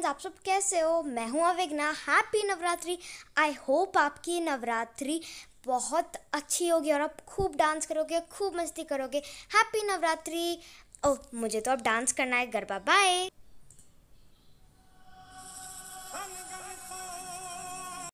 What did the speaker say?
Friends आप सब कैसे हो? मैं हूँ Avigna happy Navratri. I hope आपकी नवरात्रि बहुत अच्छी होगी और आप खूब डांस करोगे, खूब मस्ती करोगे। हैप्पी नवरात्रि। ओह मुझे तो अब डांस करना है, गरबा। बाय